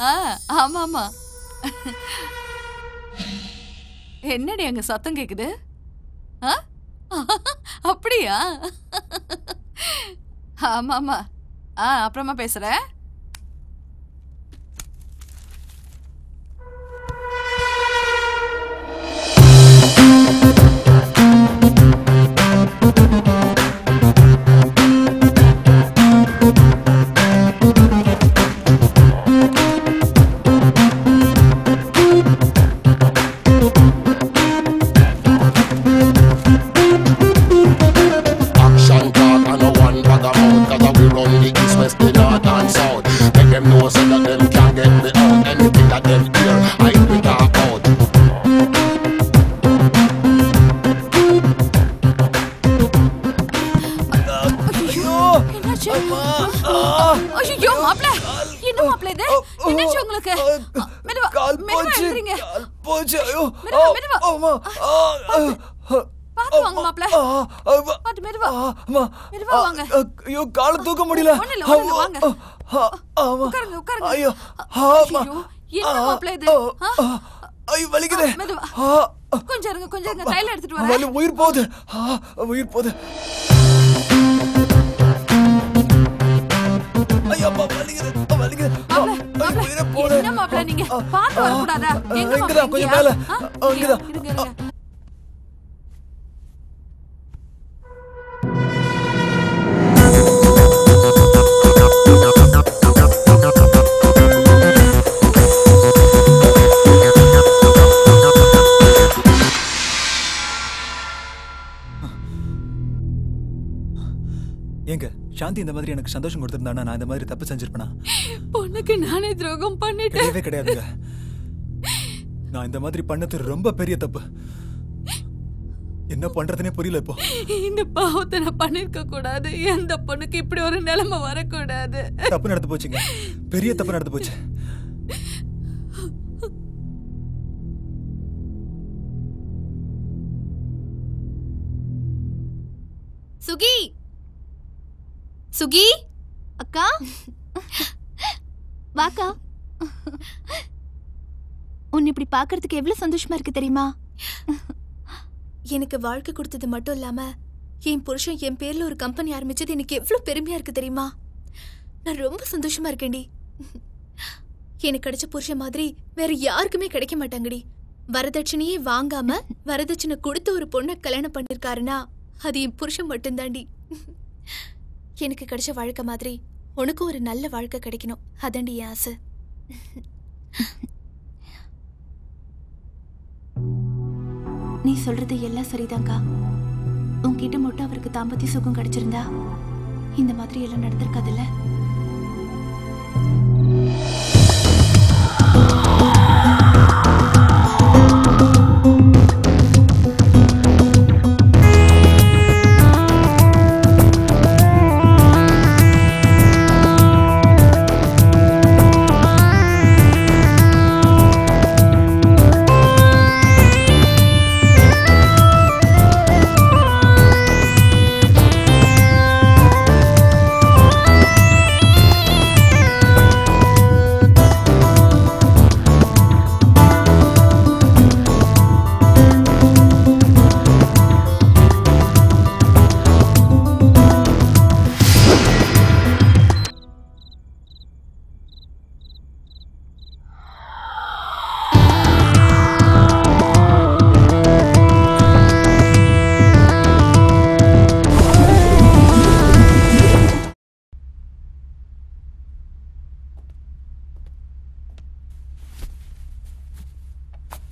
ஆ ஆமா ஆமா. என்னடி அங்க சத்தம் கேக்குது? ஆ? அப்படியா? ஆமா ஆமா. ஆ அப்புறமா பேசுறேன். போச்சு ஐயோ மெதுவா, மெதுவா. அம்மா பாத்து வாங்க மாப்ள பாத்து மெதுவா அம்மா மெதுவா வாங்க ஐயோ கால தூக்க முடியல ஒண்ணும் இல்ல, இல்ல, வாங்க. ஆமா உட்காருங்க உட்காருங்க ஐயோ ஆமா என்ன மாப்ள இது? ஐயோ வலிக்குது மெதுவா. கொஞ்சம் இருங்க கொஞ்சம் இருங்க கையில எடுத்துட்டு வலி வரேன் உயிர் போகுது உயிர் போகுது ஐயோ வலிக்குது வலிக்குது மாப்ள நீங்க? பாத்து வரக்கூடாதா? எங்க கொஞ்சம்? மேல. சாந்தி இந்த மாதிரி எனக்கு சந்தோஷம் கொடுத்திருந்தானா? நான் இந்த மாதிரி தப்பு செஞ்சிருப்பேனா? பொண்ணுக்கு நானே துரோகம் பண்ணிட்டேன். கிடையவே கிடையாதுங்க. நான் இந்த மாதிரி பண்ணது ரொம்ப பெரிய தப்பு. என்ன பண்றதுனே புரியல இப்போ. இந்த பாவத்தை நான் பண்ணிருக்க கூடாது. எந்த பொண்ணுக்கு இப்படி ஒரு நிலைமை வரக்கூடாது. தப்பு நடந்து போச்சுங்க. பெரிய தப்பு நடந்து போச்சு. சுகி? அக்கா? வாக்கா. உன்னை இப்படி பார்க்கறதுக்கு எவ்வளவு சந்தோஷமா இருக்கு தெரியுமா? எனக்கு வாழ்க்கை கொடுத்தது மட்டும் இல்லாம என் புருஷன் என் பேர்ல ஒரு கம்பெனி ஆரம்பிச்சது எனக்கு எவ்வளவு பெருமையா இருக்கு தெரியுமா? நான் ரொம்ப சந்தோஷமா இருக்கேன்டி. எனக்கு கிடைச்ச புருஷன் மாதிரி வேற யாருக்குமே கிடைக்க மாட்டாங்கடி. வரதட்சணையே வாங்காம வரதட்சணை கொடுத்து ஒரு பொண்ணை கல்யாணம் பண்ணிருக்காருன்னா அது என் புருஷன் மட்டும்தாண்டி எனக்கு கிடைச்ச வாழ்க்கை மாதிரி உனக்கும் ஒரு நல்ல வாழ்க்கை கிடைக்கணும். அதாண்டி என் ஆசை. நீ சொல்றது எல்லாம் சரிதாங்க்கா உன்கிட்ட மட்டும் அவருக்கு தாம்பத்திய சுகம் கிடைச்சிருந்தா இந்த மாதிரி எல்லாம் நடந்திருக்காதுல்ல?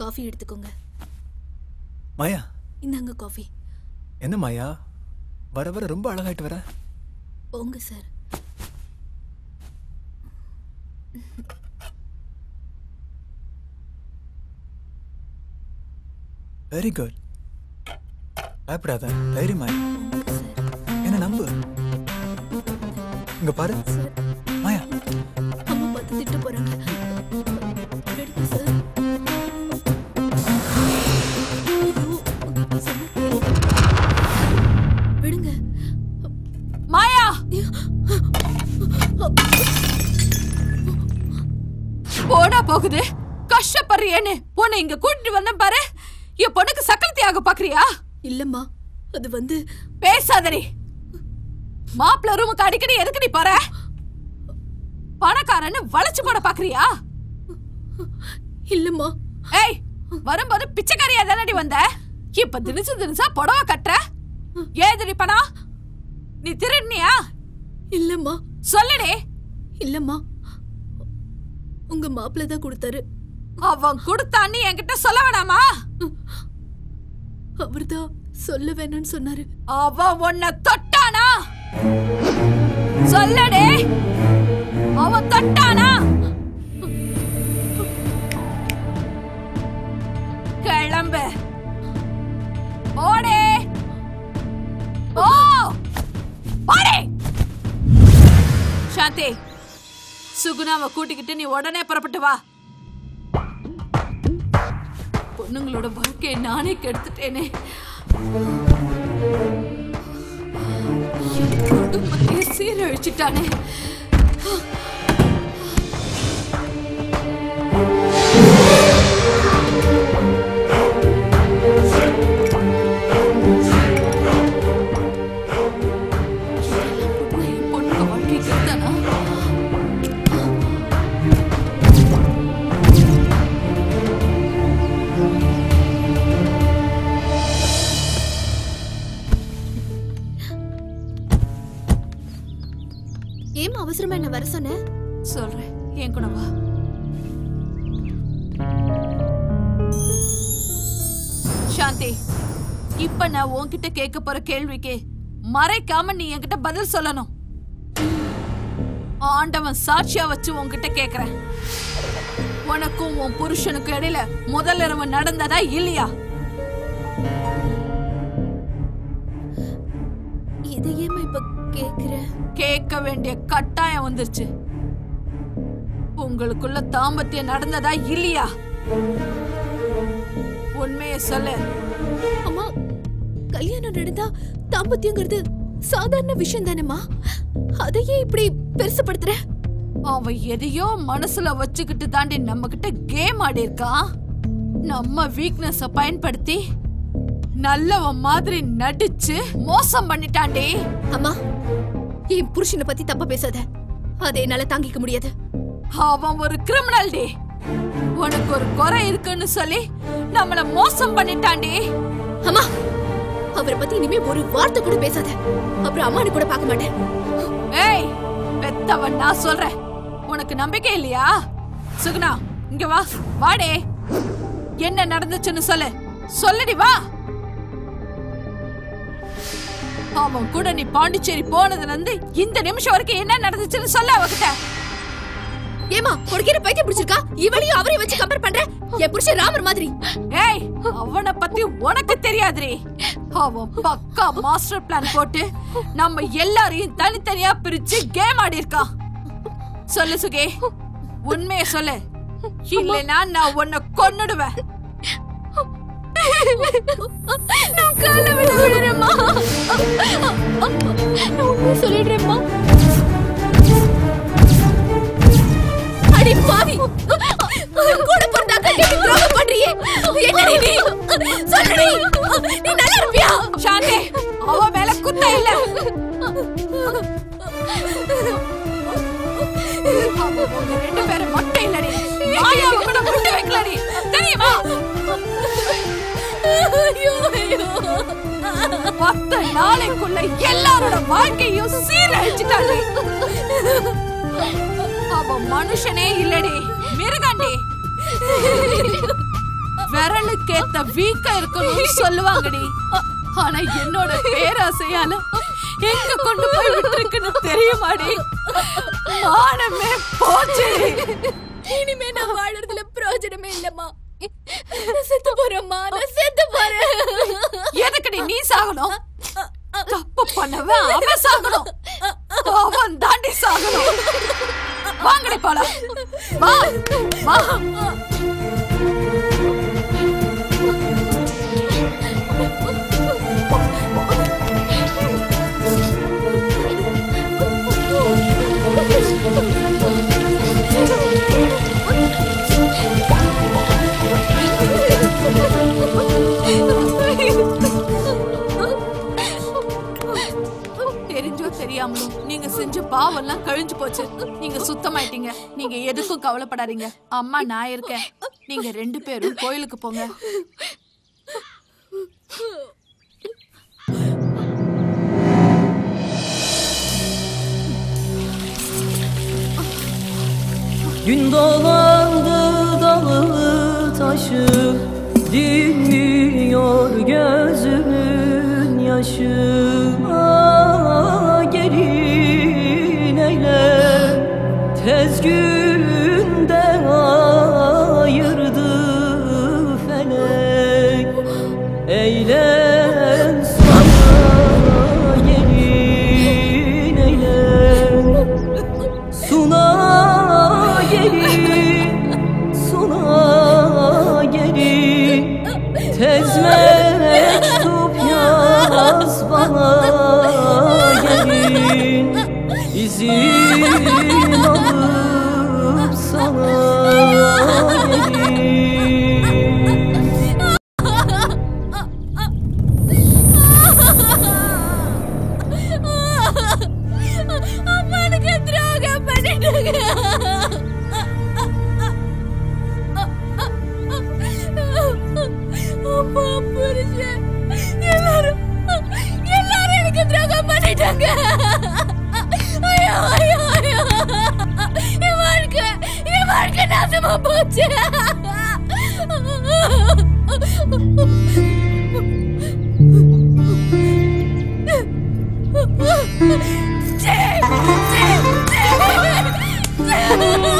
காஃபி எடுத்துக்கோங்க. மாயா? இந்தாங்க காஃபி. என்ன மாயா? வர வர ரொம்ப அழகாயிட்டு வர. போங்க சார். வெரி குட் பயப்படாத தைரியமா இரு. போங்க சார். என்ன நம்பு? இங்க பாரு. போகுது? கஷ்டப்படுறியேன்னு. உன்னை இங்க கூட்டிட்டு வந்தேன் பாரு. என் பொண்ணுக்கு சக்கர தியாக பாக்குறியா? இல்லம்மா அது வந்து பேசாதடி. மாப்பிள்ள ரூமுக்கு அடிக்கடி எதுக்குடி போற? பணக்காரன்னு வளைச்சு போட பாக்குறியா? இல்லம்மா. ஏய் வரும்போது பிச்சைக்காரியா தானடி வந்த? இப்ப தினிச்சு தினிச்சா புடவை கட்டுற? ஏதுடி பணம்? நீ திருடுனியா? இல்லம்மா. சொல்லுடி. இல்லம்மா. உங்க மாப்பிள்ள தான் கொடுத்தாரு. அவன் கொடுத்தான்னு என்கிட்ட சொல்ல வேணாமா? அவர்தான் சொல்ல வேணாம்னு சொன்னாரு. அவன் உன்னை தொட்டானா? சொல்லடே. அவன் தொட்டானா? கிளம்பு. ஓடே. ஓ. ஓடே. சாந்தி. சுகுணாவை கூட்டிக்கிட்டு நீ உடனே புறப்பட்டு வா. பொண்ணுங்களோட வாழ்க்கையை நானே கெடுத்துட்டேனே. சீரழிச்சிட்டானே. வர சொன்ன? சொல்றேன். என் கூட வா. சாந்தி இப்ப நான் உன்கிட்ட கேட்க போற கேள்விக்கு மறைக்காம நீ என்கிட்ட பதில் சொல்லணும். ஆண்டவன் சாட்சியா வச்சு உன்கிட்ட கேக்குறேன். உனக்கும் உன் புருஷனுக்கும் இடையில முதல் இரவு நடந்ததா இல்லையா? இதை ஏமா இப்ப கேக்குற கேட்க வேண்டிய கட்டாயம் வந்துருச்சு. உங்களுக்குள்ள தாம்பத்தியம் நடந்ததா இல்லையா? உண்மைய சொல்லு. அம்மா கல்யாணம் நடந்தா தாம்பத்தியங்கிறது சாதாரண விஷயம் தானேம்மா அதையே இப்படி பெருசுப்படுத்துற? அவன் எதையோ மனசுல வச்சுக்கிட்டு தாண்டி நம்ம கிட்ட கேம் ஆடி இருக்கான் நம்ம வீக்னஸ பயன்படுத்தி நல்லவன் மாதிரி நடிச்சு மோசம் பண்ணிட்டான்டி. அம்மா என் புருஷனை பத்தி தப்பா பேசாத. அதை என்னால தாங்கிக்க முடியாது. அவன் ஒரு கிரிமினல் டி உனக்கு ஒரு குறை இருக்குன்னு சொல்லி நம்மள மோசம் பண்ணிட்டான்டி. அம்மா அவரை பத்தி இனிமே ஒரு வார்த்தை கூட பேசாத. அப்புறம் அம்மானு கூட பார்க்க மாட்டேன். ஏய் பெத்தவன் நான் சொல்றேன். உனக்கு நம்பிக்கை இல்லையா? சுகுணா இங்க வா வாடே. என்ன நடந்துச்சுன்னு சொல்லு. சொல்லுடி வா. அவன் கூட நீ பாண்டிச்சேரி போனதுல இருந்து இந்த நிமிஷம் வரைக்கும் என்ன நடந்துச்சுன்னு சொல்ல அவகிட்ட. ஏமா கொடுக்கிற பைத்தியம் பிடிச்சிருக்கா? இவளையும் அவரையும் வச்சு கம்பேர் பண்ற? என் புருஷன் ராமர் மாதிரி. ஏய் அவனை பத்தி உனக்கு தெரியாதுரி அவன் பக்கா மாஸ்டர் பிளான் போட்டு நம்ம எல்லாரையும் தனித்தனியா பிரிச்சு கேம் ஆடி இருக்கான் சொல்லு சுகே உண்மைய சொல்லு. இல்லைன்னா நான் உன்னை கொன்னுடுவேன். நான் கால விட விடுறேம்மா. நான் உண்மையை சொல்லிடுறேம்மா. அடி பாவி. கூட பிறந்த அக்கா கேட்டு துரோகம் பண்றியே. என்னடி நீ? சொல்லுடி நீ. நல்லா இருப்பியா? அவ மேல குத்த இல்ல. ரெண்டு பேரும் மட்டும் இல்லடி. மாயாவை கூட முட்டு வைக்கலடி. தெரியுமா? பத்து நாளைக்குள்ள எல்லாரோட வாழ்க்கையும் சீரழிச்சிட்டாங்க அவ மனுஷனே இல்லடி மிருகண்டி. விரலுக்கேத்த வீக்க இருக்கணும்னு சொல்லுவாங்கடி. ஆனா என்னோட பேராசையால எங்க கொண்டு போய் விட்டுருக்குன்னு தெரியுமாடி. மானமே போச்சு. இனிமே நான் வாழறதுல பிரயோஜனமே இல்லம்மா. செத்து போறம்மா நான் செத்து நீ சாகணும் தப்பு பண்ணவன் அவன் சாகணும் அவன் தாண்டி சாகணும் வாங்கடி போல வா வா எல்லாம் கழிஞ்சு போச்சு. நீங்க சுத்தமாயிட்டீங்க. நீங்க எதுக்கும் கவலைப்படாதீங்க. அம்மா நான் இருக்கேன். நீங்க ரெண்டு பேரும் கோயிலுக்கு போங்க. Gün dolandı dalı taşı Dinmiyor gözümün yaşı. özgür புருஷன் எல்லாரும் எல்லாரும் எனக்கு துரோகம் பண்ணிட்டாங்க. ஐயோ ஐயோ ஐயோ. என் வாழ்க்கை என் வாழ்க்கை நாசமா போச்சு. வாழ்க்கை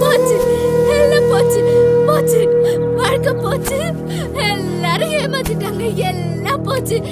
போச்சு எல்லாம் போச்சு போச்சு வாழ்க்கை போச்சு எல்லாரும் ஏமாத்திட்டாங்க. எல்லாம் போச்சு.